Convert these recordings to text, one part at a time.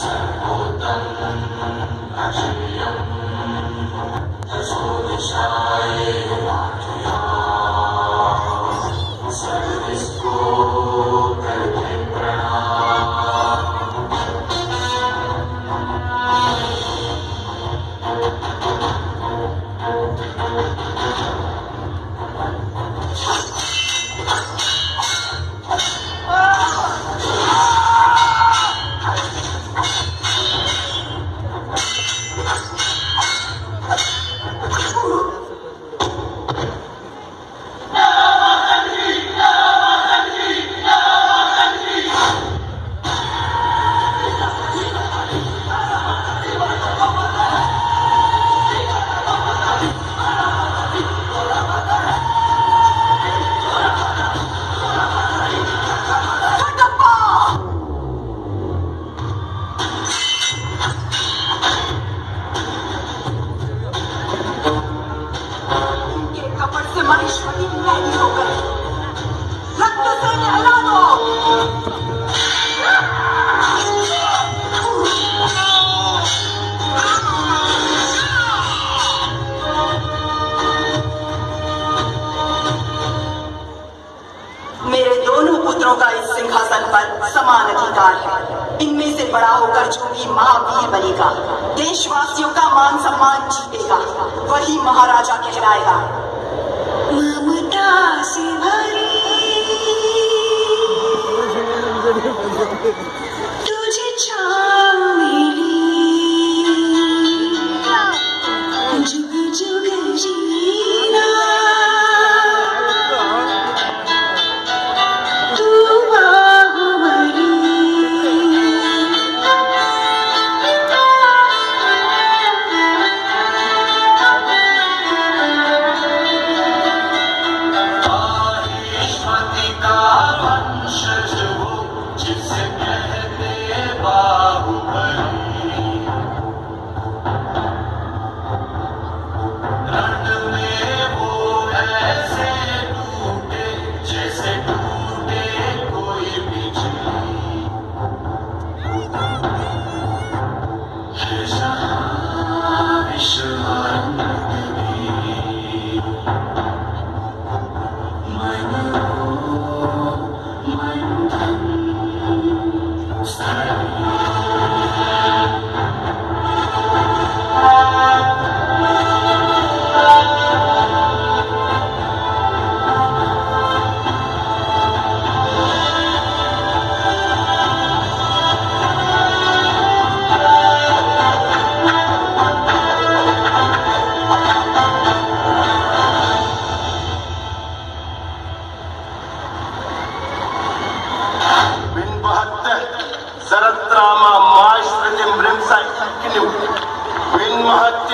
सर्वोत्तमम् अजयम् अशयं ज्योतिषाय बड़ा होकर जो भी माँ बनेगा। देशवासियों का मान सम्मान जीतेगा। वही महाराजा कहलाएगा। ममता से भरी।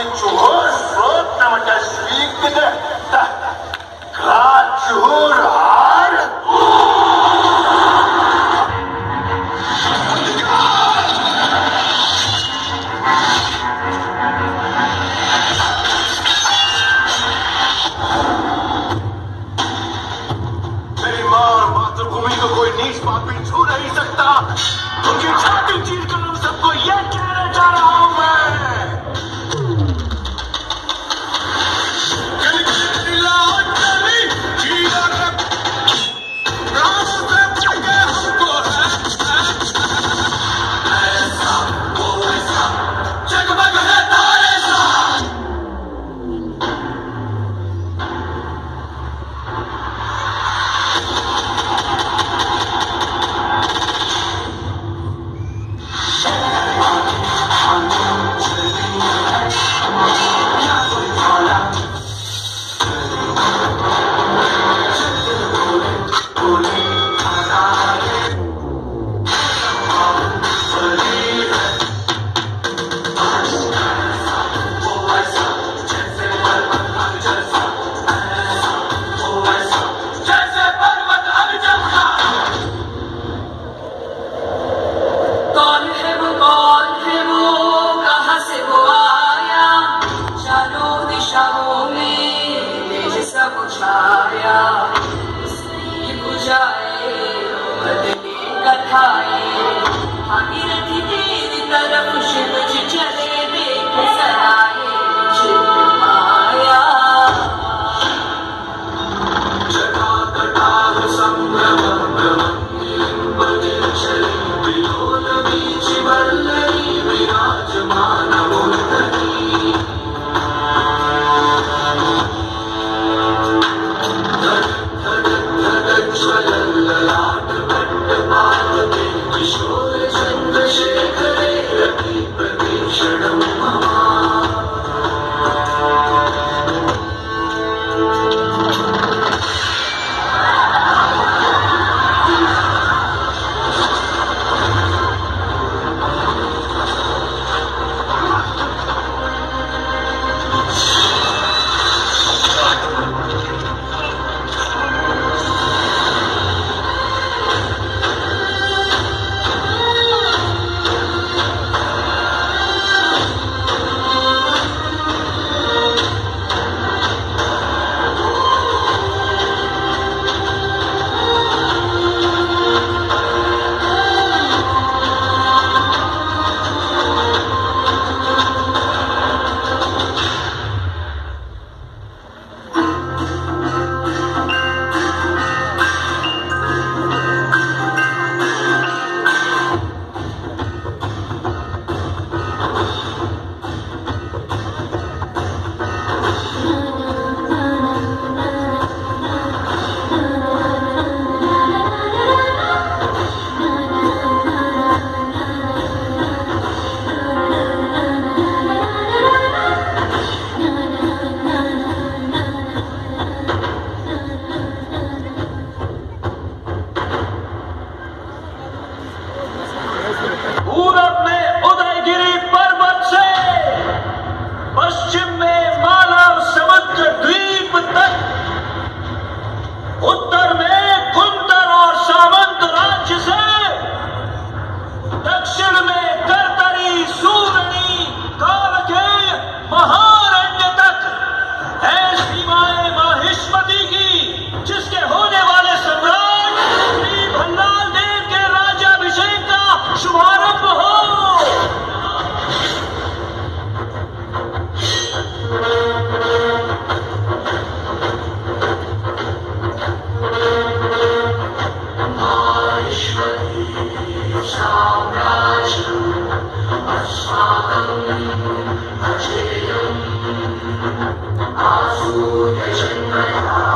hecho I'm Just 阿苏的真爱。